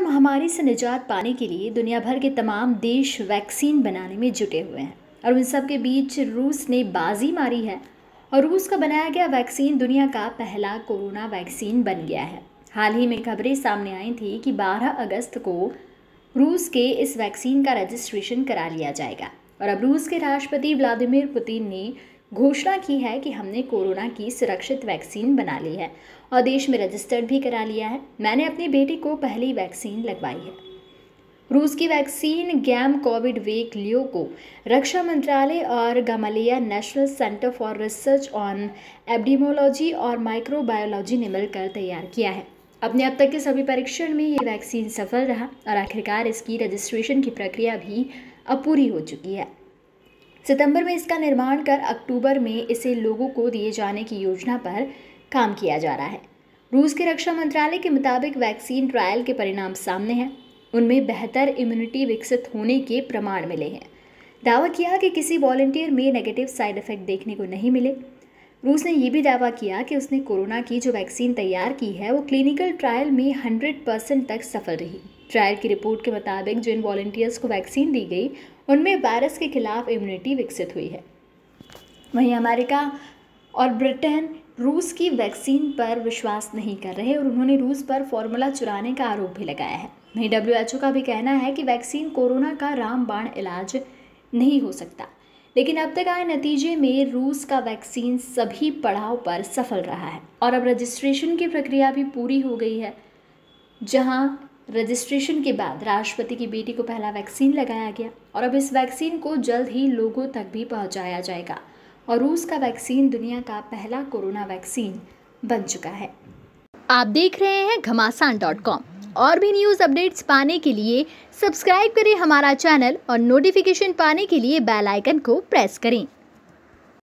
महामारी से निजात पाने के लिए दुनिया भर के तमाम देश वैक्सीन बनाने में जुटे हुए हैं और उन सब के बीच रूस ने बाजी मारी है और रूस का बनाया गया वैक्सीन दुनिया का पहला कोरोना वैक्सीन बन गया है। हाल ही में खबरें सामने आई थी कि 12 अगस्त को रूस के इस वैक्सीन का रजिस्ट्रेशन करा लिया जाएगा और अब रूस के राष्ट्रपति व्लादिमीर पुतिन ने घोषणा की है कि हमने कोरोना की सुरक्षित वैक्सीन बना ली है और देश में रजिस्टर्ड भी करा लिया है। मैंने अपनी बेटी को पहली वैक्सीन लगवाई है। रूस की vaccine Gam Covid Vac Lyo को रक्षा मंत्रालय और Gamaleya National Centre for Research on epidemiology और माइक्रोबायोलॉजी ने मिलकर तैयार किया है। अपने अब तक के सभी परीक्षण में ये वैक्सीन सफल रहा और आखिरकार इसकी रजिस्ट्रेशन की प्रक्रिया भी अब पूरी हो चुकी है। सितंबर में इसका निर्माण कर अक्टूबर में इसे लोगों को दिए जाने की योजना पर काम किया जा रहा है। रूस के रक्षा मंत्रालय के मुताबिक वैक्सीन ट्रायल के परिणाम सामने हैं। उनमें बेहतर इम्यूनिटी विकसित होने के प्रमाण मिले हैं। दावा किया कि किसी वॉल्टियर में नेगेटिव साइड इफ़ेक्ट देखने को नहीं मिले। रूस ने यह भी दावा किया कि उसने कोरोना की जो वैक्सीन तैयार की है, वो क्लिनिकल ट्रायल में 100 परसेंट तक सफल रही। ट्रायल की रिपोर्ट के मुताबिक जिन वॉल्टियर्स को वैक्सीन दी गई, उनमें वायरस के खिलाफ इम्यूनिटी विकसित हुई है। वहीं अमेरिका और ब्रिटेन रूस की वैक्सीन पर विश्वास नहीं कर रहे और उन्होंने रूस पर फॉर्मूला चुराने का आरोप भी लगाया है। वहीं डब्ल्यूएचओ का भी कहना है कि वैक्सीन कोरोना का रामबाण इलाज नहीं हो सकता। लेकिन अब तक आए नतीजे में रूस का वैक्सीन सभी पड़ाव पर सफल रहा है और अब रजिस्ट्रेशन की प्रक्रिया भी पूरी हो गई है, जहाँ रजिस्ट्रेशन के बाद राष्ट्रपति की बेटी को पहला वैक्सीन लगाया गया और अब इस वैक्सीन को जल्द ही लोगों तक भी पहुँचाया जाएगा और रूस का वैक्सीन दुनिया का पहला कोरोना वैक्सीन बन चुका है। आप देख रहे हैं घमासान डॉट कॉम। और भी न्यूज़ अपडेट्स पाने के लिए सब्सक्राइब करें हमारा चैनल और नोटिफिकेशन पाने के लिए बेल आइकन को प्रेस करें।